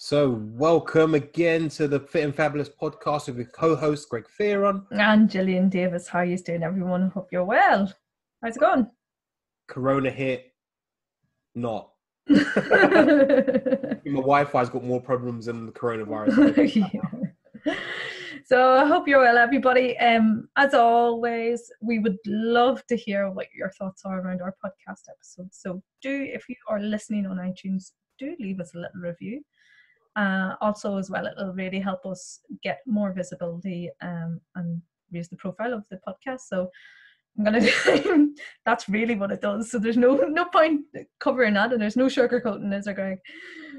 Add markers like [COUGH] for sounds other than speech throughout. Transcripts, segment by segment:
So, welcome again to the Fit and Fabulous podcast with your co-host Greg Fearon and Gillian Davis. How are you doing, everyone? Hope you're well. How's it going? Corona hit, not. [LAUGHS] My Wi-Fi's got more problems than the coronavirus. [LAUGHS] yeah. So I hope you're well, everybody. Um, as always, we would love to hear what your thoughts are around our podcast episodes. So do, if you are listening on iTunes, do leave us a little review. Uh, also, as well, it'll really help us get more visibility um, and raise the profile of the podcast. So I'm gonna do [LAUGHS] that's really what it does. So there's no no point covering that, and there's no sugarcoating, is there, Greg?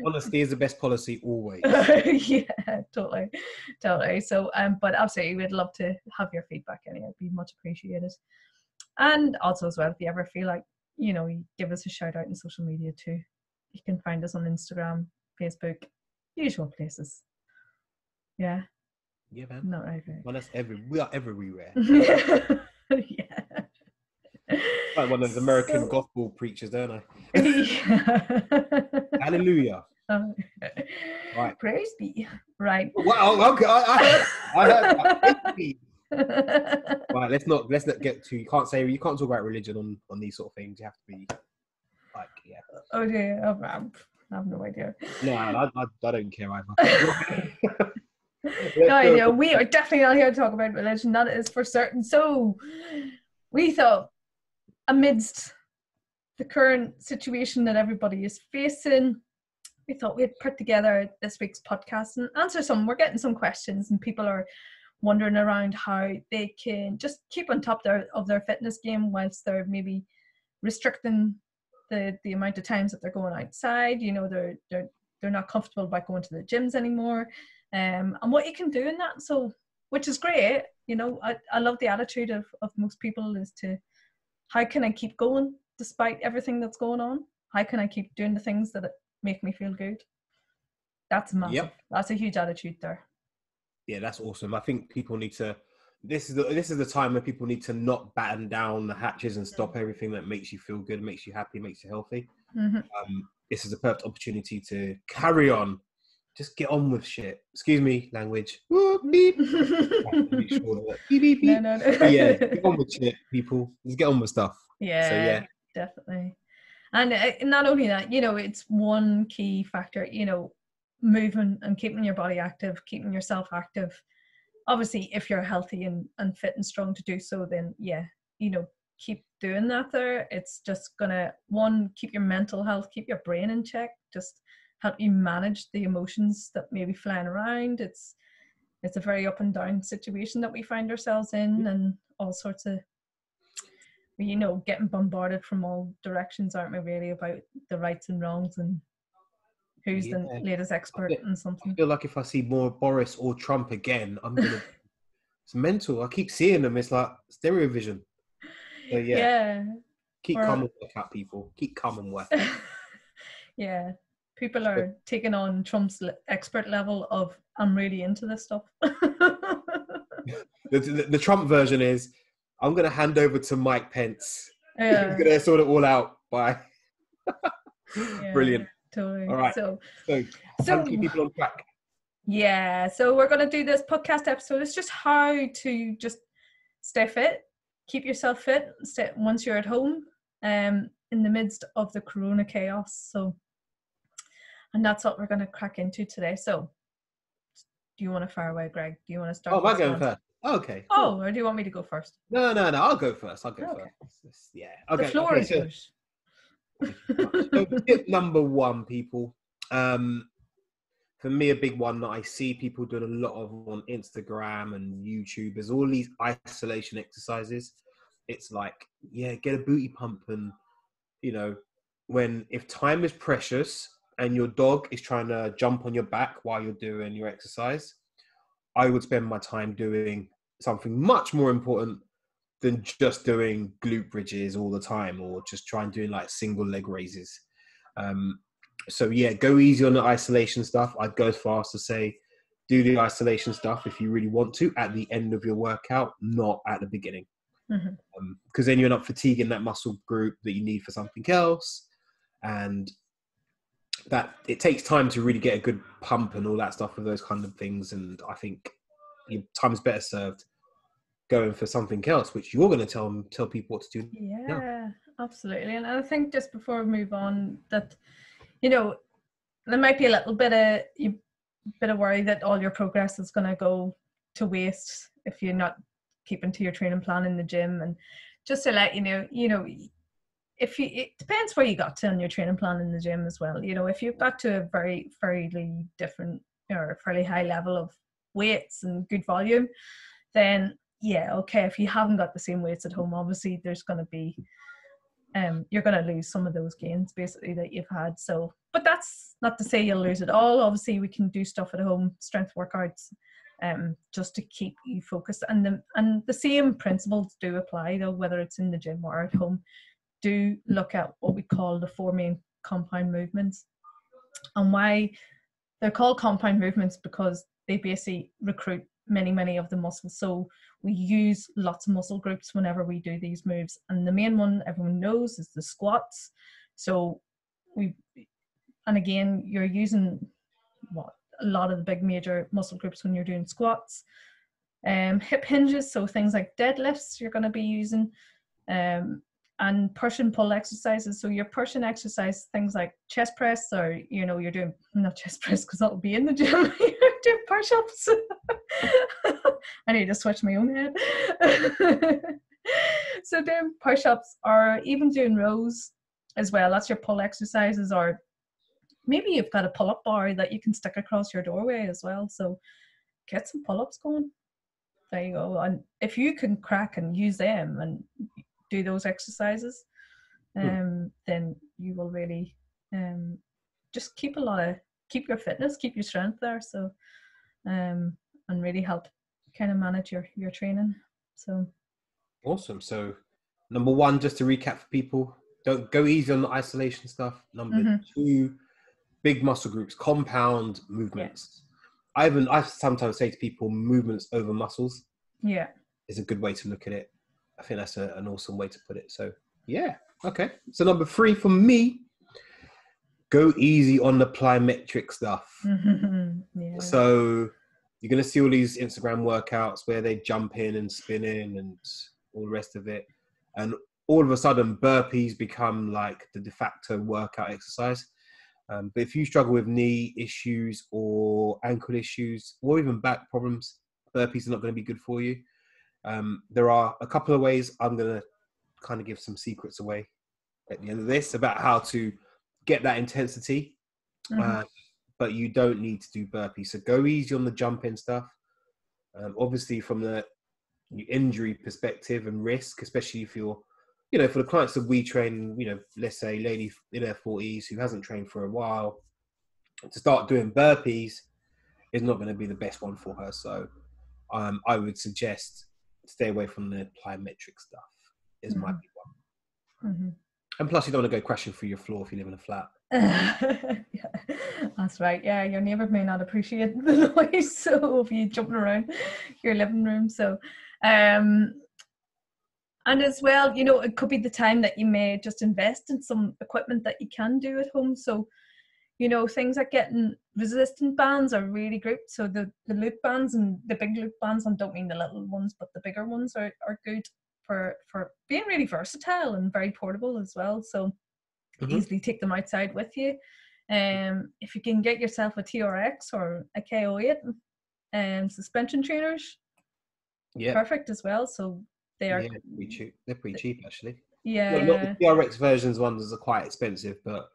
Honesty is the best policy always. [LAUGHS] yeah, totally, totally. So, um, but absolutely, we'd love to have your feedback. Anyway, it'd be much appreciated. And also, as well, if you ever feel like you know, give us a shout out in social media too. You can find us on Instagram, Facebook, usual places. Yeah. Yeah, man. Not right. Well, that's every. We are everywhere. [LAUGHS] yeah. Like one of those American So- gospel preachers, don't I? [LAUGHS] Yeah. Hallelujah. Um, Right. Praise be. Right. Wow. Okay. I, I heard. I heard. [LAUGHS] right. Let's not. Let's not get too. You can't say. You can't talk about religion on on these sort of things. You have to be like, yeah. oh dear. I have no idea. No, I, I, I don't care either. [LAUGHS] No, I know. We are definitely not here to talk about religion. That is for certain. So, we thought, amidst the current situation that everybody is facing, we thought we'd put together this week's podcast and answer some. We're getting some questions, and people are wondering around how they can just keep on top their, of their fitness game whilst they're maybe restricting the the amount of times that they're going outside. You know, they're they're they're not comfortable about going to the gyms anymore um, and what you can do in that. So, which is great. You know, I, I love the attitude of, of most people is to how can I keep going despite everything that's going on? How can I keep doing the things that make me feel good? That's massive. Yep. That's a huge attitude there. yeah, that's awesome. I think people need to. This is the this is the time where people need to not batten down the hatches and stop everything that makes you feel good, makes you happy, makes you healthy. hmm Um, this is a perfect opportunity to carry on. Just get on with shit. Excuse me, language. Whoop, beep. I have to be sure beep, beep, beep. no, no, no. Yeah, get on with shit, people. Just get on with stuff. Yeah, So yeah, definitely. And uh, not only that, you know, it's one key factor, you know, moving and keeping your body active, keeping yourself active. Obviously, if you're healthy and, and fit and strong to do so, then yeah, you know, keep doing that there. It's just gonna one, keep your mental health, keep your brain in check, just help you manage the emotions that may be flying around. It's it's a very up and down situation that we find ourselves in and all sorts of you know, getting bombarded from all directions, aren't we, really, about the rights and wrongs and who's Yeah. the latest expert bit- something. I feel like if I see more Boris or Trump again, I'm gonna. [LAUGHS] it's mental. I keep seeing them. It's like stereo vision. So yeah, Yeah. keep or- calm and work out, people. Keep calm and work. Yeah. People are taking on Trump's le- expert level of I'm really into this stuff. [LAUGHS] the, the, the Trump version is, I'm gonna hand over to Mike Pence. yeah, [LAUGHS] He's gonna sort it all out. Bye. yeah, Brilliant. Totally. All right. So So, so keep people on track? Yeah, so we're going to do this podcast episode. It's just how to just stay fit, keep yourself fit stay, once you're at home um, in the midst of the corona chaos. So, and that's what we're going to crack into today. So, do you want to fire away, Greg? Do you want to start? Oh, am I going first? Okay. cool. Oh, or do you want me to go first? No, no, no. I'll go first. I'll go Okay. first. Yeah. Okay. the floor okay, is so- yours. So tip number one, people. Um, for me, a big one that I see people doing a lot of on Instagram and YouTube is all these isolation exercises. It's like, yeah, get a booty pump, and you know, when if time is precious and your dog is trying to jump on your back while you're doing your exercise, I would spend my time doing something much more important than just doing glute bridges all the time or just trying doing like single leg raises. Um, so yeah, go easy on the isolation stuff. I'd go as far as to say, do the isolation stuff if you really want to at the end of your workout, not at the beginning, because then you're not fatiguing that muscle group that you need for something else. And that it takes time to really get a good pump and all that stuff with those kind of things. And I think your time's better served going for something else, which you're going to tell tell people what to do. Yeah, yeah, absolutely. And I think just before we move on, that you know, there might be a little bit of you bit of worry that all your progress is going to go to waste if you're not keeping to your training plan in the gym. And just to let you know, you know, if you it depends where you got to on your training plan in the gym as well. You know, if you've got to a very fairly different or fairly high level of weights and good volume, then yeah, okay. If you haven't got the same weights at home, obviously there's going to be um you're going to lose some of those gains basically that you've had. So, but that's not to say you'll lose it all. Obviously, we can do stuff at home, strength workouts, um, just to keep you focused. And the and the same principles do apply though, whether it's in the gym or at home do look at what we call the four main compound movements. And why they're called compound movements because they basically recruit many, many of the muscles. So we use lots of muscle groups whenever we do these moves. And the main one everyone knows is the squats. So we, and again, you're using what a lot of the big major muscle groups when you're doing squats. Um, hip hinges, so things like deadlifts, you're going to be using. Um, and push and pull exercises. So your push and exercise things like chest press, or you know, you're doing not chest press because that'll be in the gym. [LAUGHS] you're doing push ups. [LAUGHS] [LAUGHS] I need to switch my own head. [LAUGHS] so doing push ups, or even doing rows as well. That's your pull exercises, or maybe you've got a pull up bar that you can stick across your doorway as well. So get some pull ups going. There you go. And if you can crack and use them and do those exercises, hmm. um, then you will really um, just keep a lot of keep your fitness, keep your strength there. So, um, and really help kind of manage your your training. So, awesome. So, number one, just to recap for people, don't go easy on the isolation stuff. Number mm-hmm. two, big muscle groups, compound movements. Yeah. I even I sometimes say to people, movements over muscles. Yeah, is a good way to look at it. I think that's a, an awesome way to put it. So yeah, okay. So number three for me, go easy on the plyometric stuff. [LAUGHS] yeah. So you're gonna see all these Instagram workouts where they jump in and spin in and all the rest of it, and all of a sudden burpees become like the de facto workout exercise. Um, but if you struggle with knee issues or ankle issues or even back problems, burpees are not going to be good for you. Um, there are a couple of ways I'm going to kind of give some secrets away at the end of this about how to get that intensity, mm-hmm. uh, but you don't need to do burpees. So go easy on the jump in stuff. Um, obviously, from the injury perspective and risk, especially if you're, you know, for the clients that we train, you know, let's say lady in her 40s who hasn't trained for a while, to start doing burpees is not going to be the best one for her. So um, I would suggest stay away from the plyometric stuff. Is mm-hmm. my big one. Mm-hmm. And plus, you don't want to go crashing through your floor if you live in a flat. Yeah, [LAUGHS] that's right. Yeah, your neighbour may not appreciate [LAUGHS] the noise, so if you jumping around your living room, so um, and as well, you know, it could be the time that you may just invest in some equipment that you can do at home. So you know, things like getting resistant bands are really great. So the, the loop bands and the big loop bands, I don't mean the little ones, but the bigger ones are, are good for, for being really versatile and very portable as well. So mm-hmm. easily take them outside with you. Um, if you can get yourself a TRX or a KO8 um, suspension trainers, yeah, perfect as well. So they are yeah, pretty cheap. They're pretty cheap actually. Yeah, well, not the TRX versions ones are quite expensive, but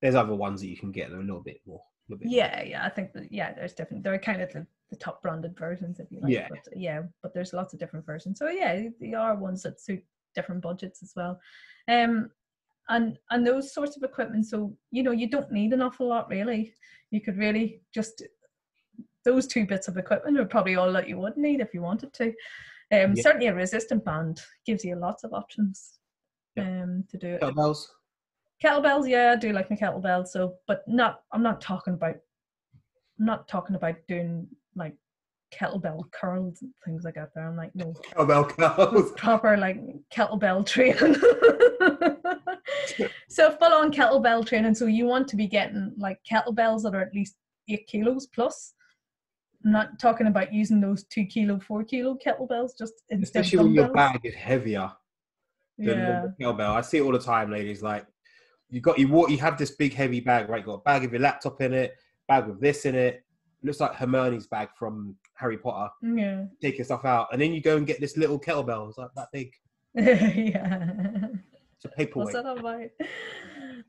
there's other ones that you can get that are a little bit more. Little bit yeah, more. yeah, I think that yeah, there's different. They're kind of the, the top branded versions, if you like. Yeah, but, yeah, but there's lots of different versions. So yeah, there are ones that suit different budgets as well. Um, and and those sorts of equipment. So you know, you don't need an awful lot really. You could really just those two bits of equipment are probably all that you would need if you wanted to. Um, yeah. Certainly, a resistant band gives you lots of options yeah. um, to do it. Kettlebells kettlebells yeah i do like my kettlebells so but not i'm not talking about i'm not talking about doing like kettlebell curls and things like that there i'm like no kettlebell curls proper like kettlebell training [LAUGHS] so full on kettlebell training. So you want to be getting like kettlebells that are at least eight kilos plus. I'm not talking about using those two kilo, four kilo kettlebells. Just especially when your bag is heavier than yeah. the kettlebell. I see it all the time, ladies. Like you got you walk, you have this big heavy bag, right? You got a bag of your laptop in it, bag with this in it. looks like Hermione's bag from Harry Potter. Yeah. Take your stuff out, and then you go and get this little kettlebell. It's like that big. [LAUGHS] yeah. A paperweight. What's that about?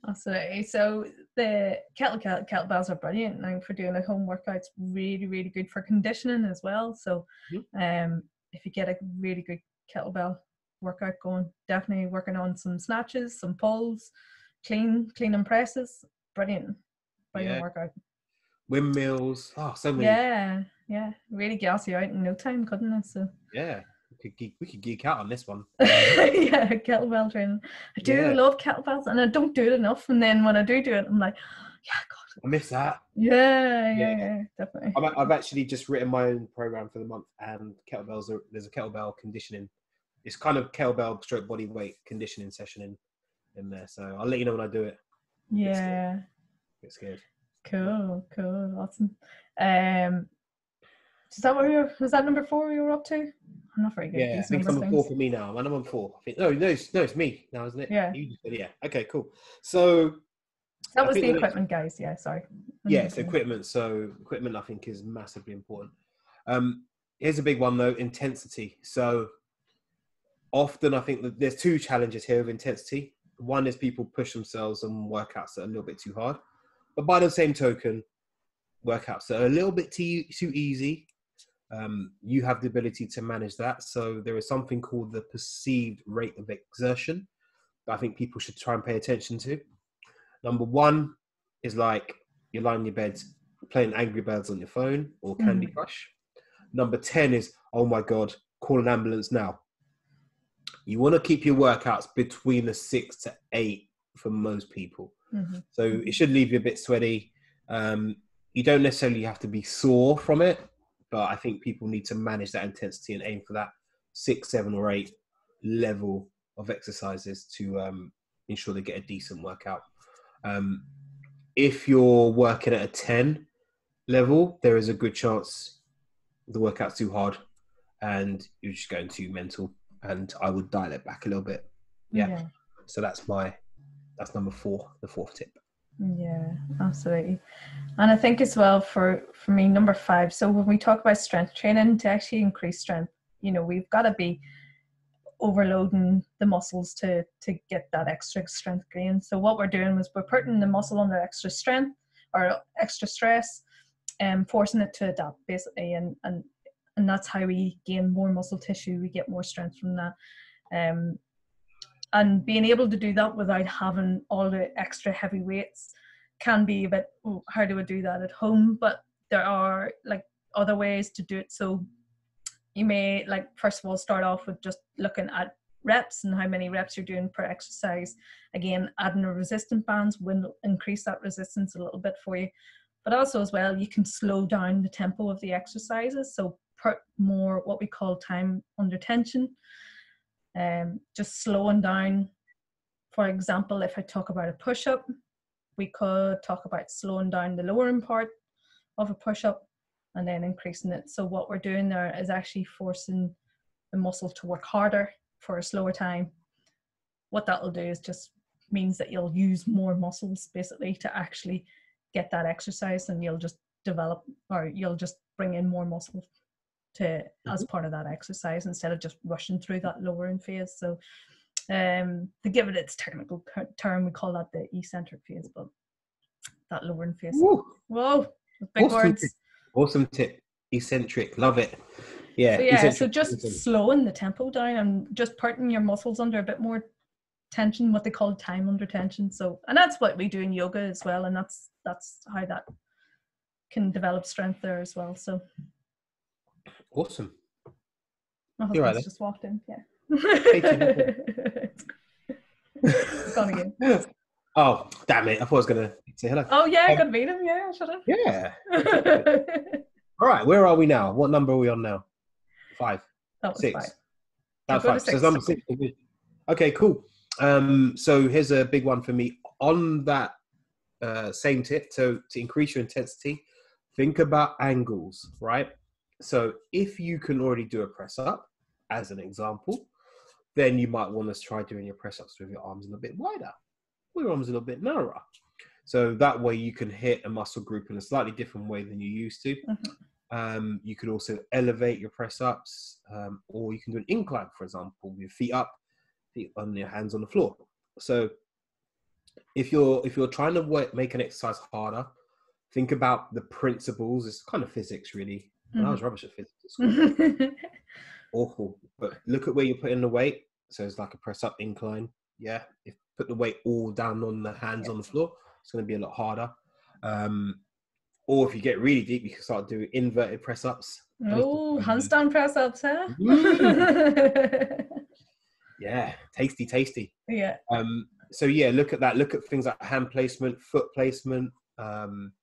Absolutely. So the kettle, kettle kettlebells are brilliant now for doing a home workout. It's really, really good for conditioning as well. So mm-hmm. um, if you get a really good kettlebell workout going, definitely working on some snatches, some pulls, clean, clean and presses. Brilliant. Brilliant yeah. workout. Windmills. Oh, so many. Yeah, yeah. Really gas you out in no time, couldn't it? So yeah could geek, we could geek out on this one. [LAUGHS] yeah, kettlebell training. I do yeah. love kettlebells, and I don't do it enough. And then when I do do it, I'm like, [GASPS] yeah, God, I miss that. Yeah, yeah, yeah, definitely. I've, I've actually just written my own program for the month, and kettlebells. Are, there's a kettlebell conditioning. It's kind of kettlebell stroke body weight conditioning session in in there. So I'll let you know when I do it. Yeah. It's good. Cool, cool, awesome. Um, is that what you were, was that number four you were up to? I'm not very good. Yeah, I think number things. four for me now. I'm number four. I think no, no, it's, no, it's me now, isn't it? Yeah. You said, yeah. Okay, cool. So that was the equipment, guys. Yeah, sorry. Yes, yeah, equipment. So equipment, I think, is massively important. Um, here's a big one though: intensity. So often, I think that there's two challenges here of intensity. One is people push themselves on workouts that are a little bit too hard, but by the same token, workouts that are a little bit too too easy um, you have the ability to manage that. So there is something called the perceived rate of exertion that I think people should try and pay attention to. Number one is like you're lying in your bed playing Angry Birds on your phone or Candy mm. Crush. Number 10 is, oh my God, call an ambulance now. You want to keep your workouts between the six to eight for most people. Mm-hmm. So it should leave you a bit sweaty. Um, you don't necessarily have to be sore from it, but I think people need to manage that intensity and aim for that six, seven, or eight level of exercises to um, ensure they get a decent workout. Um, if you're working at a 10 level, there is a good chance the workout's too hard and you're just going too mental. And I would dial it back a little bit. Yeah. yeah. So that's my that's number four, the fourth tip. Yeah, absolutely. And I think as well for for me, number five. So when we talk about strength training to actually increase strength, you know, we've got to be overloading the muscles to to get that extra strength gain. So what we're doing was we're putting the muscle under extra strength or extra stress and forcing it to adapt basically and and and that's how we gain more muscle tissue we get more strength from that um and being able to do that without having all the extra heavy weights can be a bit oh, how do I do that at home? But there are like other ways to do it. So you may like first of all start off with just looking at reps and how many reps you're doing per exercise. Again adding a resistance bands will increase that resistance a little bit for you. But also as well you can slow down the tempo of the exercises. So put more what we call time under tension um, just slowing down. For example, if I talk about a push up, we could talk about slowing down the lowering part of a push up and then increasing it. So, what we're doing there is actually forcing the muscle to work harder for a slower time. What that will do is just means that you'll use more muscles basically to actually get that exercise and you'll just develop or you'll just bring in more muscle to mm-hmm. as part of that exercise instead of just rushing through that lowering phase. So um, to give it its technical term, we call that the eccentric phase, but that lowering phase. Woo. Whoa, big awesome words. Tip. Awesome tip. Eccentric, love it. Yeah. So yeah, so just slowing the tempo down and just putting your muscles under a bit more tension, what they call time under tension. So, and that's what we do in yoga as well, and that's that's how that can develop strength there as well. So Awesome. My husband's right, just walked in. Yeah. it's gone again. [LAUGHS] Oh, damn it. I thought I was going to say hello. Oh, yeah, um, to meet him. Yeah, should have. Yeah. All right, where are we now? What number are we on now? Five. That was six. Five. That's five. Six. So number six. Okay, cool. Um, so here's a big one for me on that uh, same tip. So to increase your intensity, think about angles, right? So if you can already do a press up, as an example, then you might want to try doing your press ups with your arms a little bit wider, or your arms a little bit narrower. So that way you can hit a muscle group in a slightly different way than you used to. Mm-hmm. Um, you could also elevate your press ups, um, or you can do an incline, for example, with your feet up, feet on your hands on the floor. So if you're if you're trying to work, make an exercise harder, think about the principles. It's kind of physics, really. Mm. I was mm-hmm. rubbish at physics. [LAUGHS] Awful, but look at where you're putting the weight. So it's like a press up incline. Yeah, if put the weight all down on the hands on the floor, it's going to be a lot harder. Um, or if you get really deep, you can start doing inverted press ups. Oh, handstand press ups, huh? [LAUGHS] yeah, tasty, tasty. Yeah. Um, so yeah, look at that. Look at things like hand placement, foot placement. Um,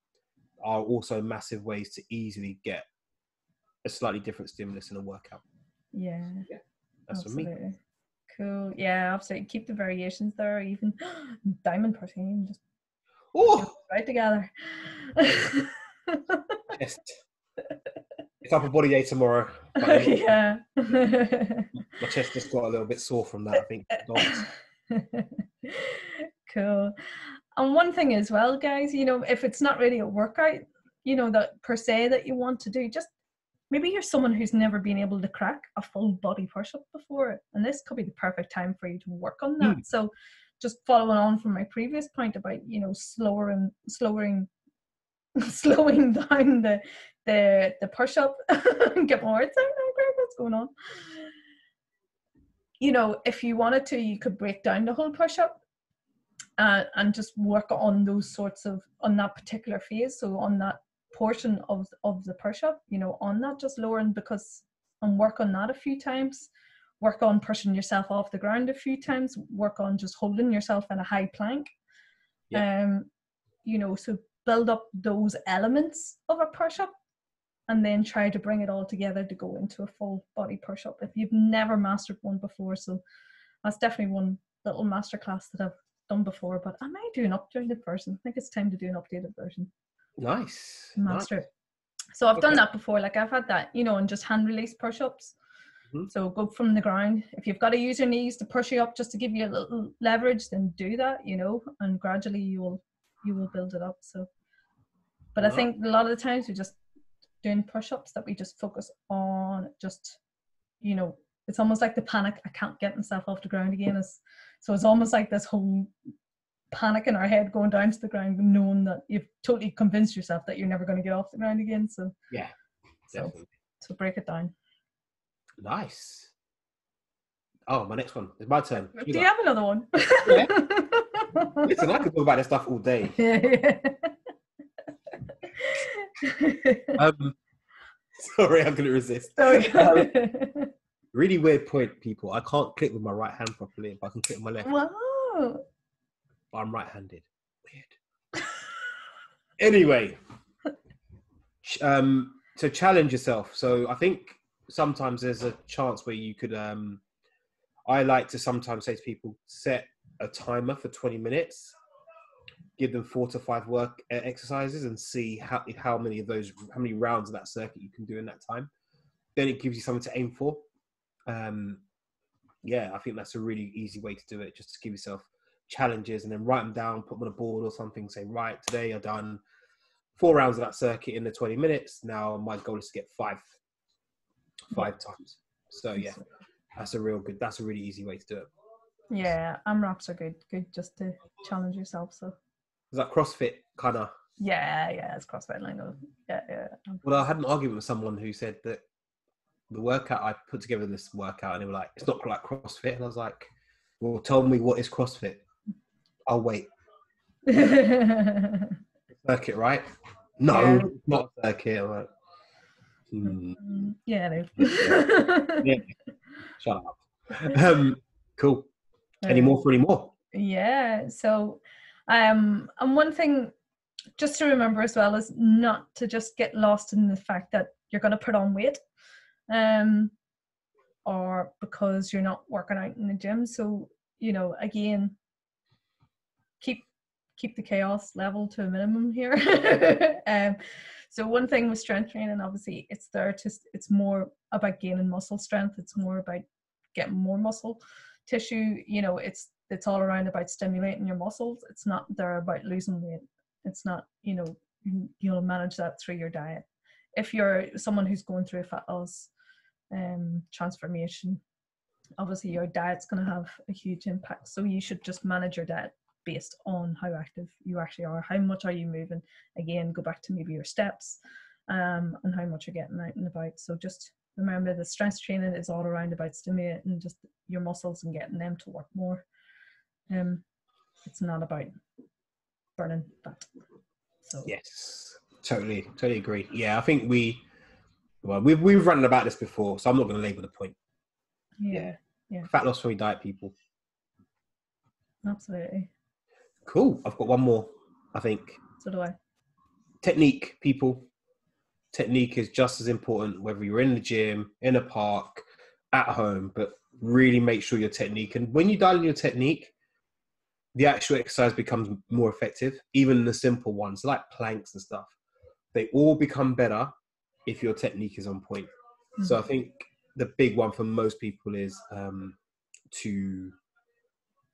are also massive ways to easily get a slightly different stimulus in a workout. Yeah. Yeah. That's absolutely. for me. Cool. Yeah, absolutely. Keep the variations there. Even [GASPS] diamond protein, just oh right together. [LAUGHS] Yes. It's upper body day tomorrow. [LAUGHS] yeah. [LAUGHS] My chest just got a little bit sore from that. I think. cool. And one thing as well, guys, you know, if it's not really a workout, you know, that per se that you want to do, just maybe you're someone who's never been able to crack a full body push up before, and this could be the perfect time for you to work on that. Mm. So, just following on from my previous point about you know slower and slowing, [LAUGHS] slowing down the the the push up, [LAUGHS] get more words out. What's going on? You know, if you wanted to, you could break down the whole push up uh, and just work on those sorts of on that particular phase so on that portion of of the push up you know on that just lowering because and work on that a few times work on pushing yourself off the ground a few times work on just holding yourself in a high plank yeah. um you know so build up those elements of a push up and then try to bring it all together to go into a full body push up if you've never mastered one before so that's definitely one little masterclass that I've done before, but I might do an updated version. I think it's time to do an updated version. Nice. Master. Nice. So I've okay. done that before. Like I've had that, you know, and just hand release push ups. Mm-hmm. So go from the ground. If you've got to use your knees to push you up just to give you a little leverage, then do that, you know, and gradually you will you will build it up. So but I think a lot of the times we're just doing push ups that we just focus on just, you know, it's almost like the panic, I can't get myself off the ground again is so it's almost like this whole panic in our head going down to the ground, knowing that you've totally convinced yourself that you're never going to get off the ground again. So yeah, so, so break it down. Nice. Oh, my next one. It's my turn. You Do you have another one? Yeah. [LAUGHS] Listen, I could talk about this stuff all day. [LAUGHS] um, [LAUGHS] sorry, I'm going to resist. Um, Really weird point, people. I can't click with my right hand properly, but I can click with my left. Wow. But I'm right-handed. Weird. anyway, um, to challenge yourself. So I think sometimes there's a chance where you could. Um, I like to sometimes say to people, set a timer for 20 minutes, give them four to five work uh, exercises, and see how how many of those, how many rounds of that circuit you can do in that time. Then it gives you something to aim for um, yeah, I think that's a really easy way to do it. Just to give yourself challenges and then write them down, put them on a board or something. Say, right, today I've done four rounds of that circuit in the 20 minutes. Now my goal is to get five, five times. So yeah, that's a real good. That's a really easy way to do it. Yeah, AMRAPs are good. Good just to challenge yourself. So is that CrossFit kind of? Yeah, yeah, it's CrossFit lingo. Yeah, yeah. Well, I had an argument with someone who said that the workout I put together this workout and they were like, it's not like CrossFit. And I was like, well, tell me what is CrossFit. I'll wait. [LAUGHS] circuit, right? No, yeah. not circuit. Hmm. Mm, yeah, yeah. Shut up. [LAUGHS] Um, cool. Any more for any more? Yeah. So, um, and one thing just to remember as well is not to just get lost in the fact that you're going to put on weight um, or because you're not working out in the gym. So, you know, again, keep keep the chaos level to a minimum here. [LAUGHS] [LAUGHS] um, so one thing with strength training, obviously, it's there to it's more about gaining muscle strength. It's more about getting more muscle tissue. You know, it's it's all around about stimulating your muscles. It's not there about losing weight. It's not, you know, you'll manage that through your diet. If you're someone who's going through a fat loss um, transformation, obviously your diet's going to have a huge impact. So you should just manage your diet based on how active you actually are. How much are you moving? Again, go back to maybe your steps um, and how much you're getting out and about. So just remember the strength training is all around about stimulating just your muscles and getting them to work more. Um, it's not about burning fat. So yes, totally, totally agree. Yeah, I think we, well, we've we've run about this before, so I'm not going to label the point. Yeah, yeah. yeah. Fat loss free diet, people. Absolutely. Cool. I've got one more. I think. So do I. Technique, people. Technique is just as important whether you're in the gym, in a park, at home, but really make sure your technique. And when you dial in your technique, the actual exercise becomes more effective, even the simple ones like planks and stuff. They all become better if your technique is on point. Mm-hmm. So I mm-hmm. think the big one for most people is um, to,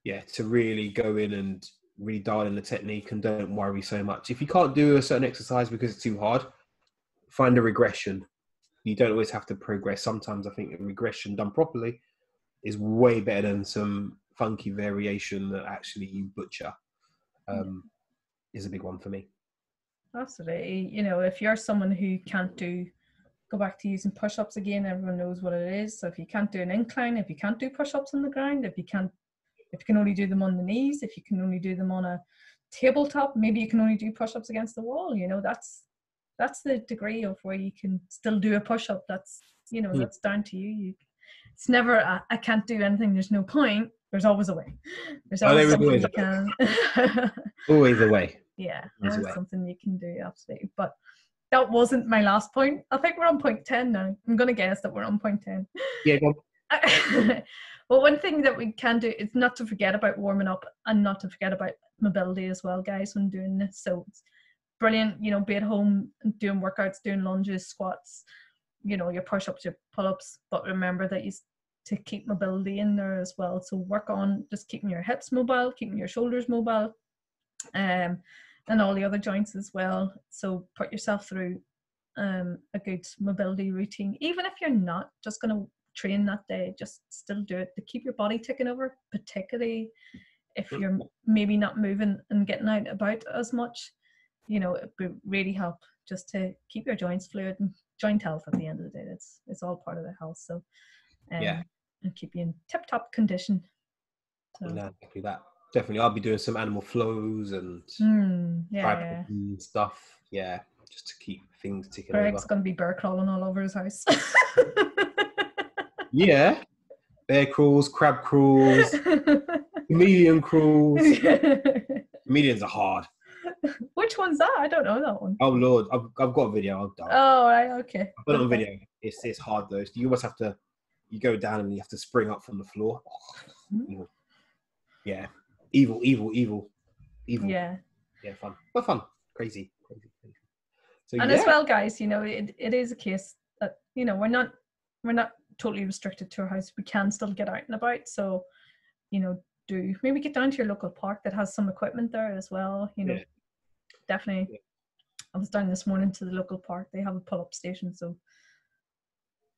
yeah, to really go in and really dial in the technique and don't worry so much. If you can't do a certain exercise because it's too hard, find a regression. You don't always have to progress. Sometimes I think a regression done properly is way better than some funky variation that actually you butcher um, is a big one for me. Absolutely. You know, if you're someone who can't do, go back to using push ups again, everyone knows what it is. So if you can't do an incline, if you can't do push ups on the ground, if you can't, if you can only do them on the knees, if you can only do them on a tabletop, maybe you can only do push ups against the wall. You know, that's that's the degree of where you can still do a push up. That's you know, mm. that's down to you. you it's never a, I can't do anything. There's no point there's always a way. There's always oh, something you can. [LAUGHS] always a way. Yeah, always, always something you can do. Absolutely, but that wasn't my last point. I think we're on point ten now. I'm gonna guess that we're on point ten. Yeah. [LAUGHS] well, one thing that we can do is not to forget about warming up and not to forget about mobility as well, guys, when doing this. So it's brilliant, you know, be at home doing workouts, doing lunges, squats, you know, your push ups, your pull ups. But remember that you to keep mobility in there as well. So work on just keeping your hips mobile, keeping your shoulders mobile, um, and all the other joints as well. So put yourself through um, a good mobility routine, even if you're not just going to train that day, just still do it to keep your body ticking over, particularly if mm. you're maybe not moving and getting out about as much. You know, it would really help just to keep your joints fluid and joint health at the end of the day. It's it's all part of the health. So um, yeah. and keep you in tip top condition. So. Yeah, exactly that. Definitely, I'll be doing some animal flows and mm, yeah, yeah. stuff. Yeah, just to keep things ticking Greg's over. going to be bear crawling all over his house. [LAUGHS] yeah, bear crawls, crab crawls, [LAUGHS] chameleon crawls. [LAUGHS] Chameleons are hard. Which one's that? I don't know that one. Oh lord, I've, I've got a video. I'll, oh right, okay. I put it on video. It's it's hard though. You almost have to you go down and you have to spring up from the floor. Oh, yeah, evil, evil, evil, evil. Yeah, yeah, fun, but fun, crazy, crazy, crazy. So, and yeah. as well, guys, you know, it, it is a case that you know we're not we're not totally restricted to our house. We can still get out and about. So, you know, do maybe get down to your local park that has some equipment there as well. You know, yeah. definitely. Yeah. I was down this morning to the local park. They have a pull-up station, so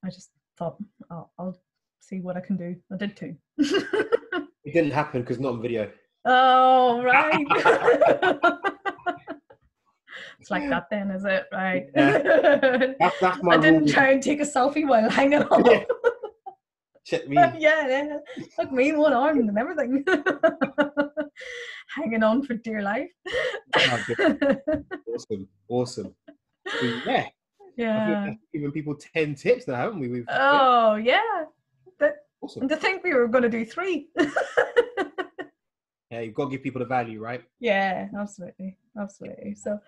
I just thought I'll, I'll see what I can do. I did too. it didn't happen because not on video. [LAUGHS] Oh right. [LAUGHS] [LAUGHS] it's like that then, is it? Right. Yeah. [LAUGHS] That's, I didn't try and take a selfie while hanging on. [LAUGHS] Yeah. Check me. yeah, yeah. Look me in one arm and everything. [LAUGHS] hanging on for dear life. Oh, awesome. Awesome. So, yeah, yeah. given people 10 tips now, haven't we? We've, oh, yeah. That, awesome. To think we were going to do three. yeah, you've got to give people the value, right? Yeah, absolutely. Absolutely. So,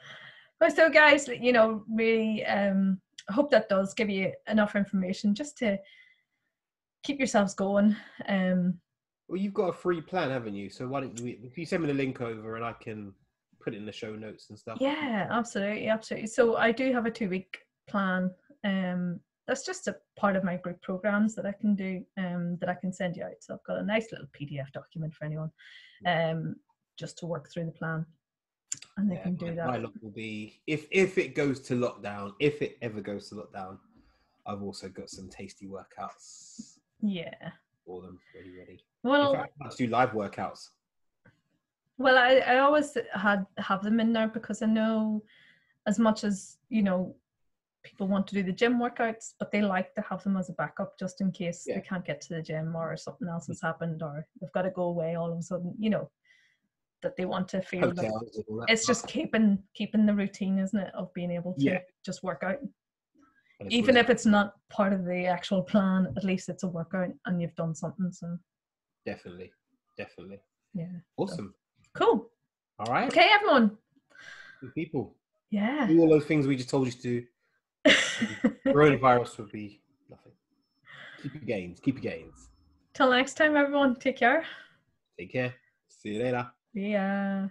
so guys, you know, really um, hope that does give you enough information just to keep yourselves going. Um, Well, you've got a free plan, haven't you? So why don't you? If you send me the link over, and I can put it in the show notes and stuff. Yeah, absolutely, absolutely. So I do have a two-week plan. Um, that's just a part of my group programs that I can do. Um, that I can send you out. So I've got a nice little PDF document for anyone. Um, just to work through the plan, and they Yeah, can do my, that. my lot will be if if it goes to lockdown, if it ever goes to lockdown, I've also got some tasty workouts Yeah. for them ready, ready. Well, fact, let's do live workouts. Well, I, I always had have them in there because I know as much as you know people want to do the gym workouts, but they like to have them as a backup just in case Yeah. they can't get to the gym or something else has mm. happened or they've got to go away all of a sudden. You know that they want to feel that Hotels and all that it's just keeping keeping the routine, isn't it, of being able to Yeah. just work out. Even if it's not part of the actual plan, at least it's a workout and you've done something. So definitely, definitely yeah, awesome. cool. All right, Okay, everyone. Good people, Yeah. do all those things we just told you to do. [LAUGHS] Coronavirus would be nothing. Keep your gains. Keep your gains. Till next time, everyone. Take care. Take care. See you later. Yeah.